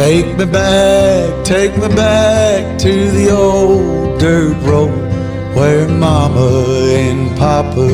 Take me back, take me back to the old dirt road where Mama and Papa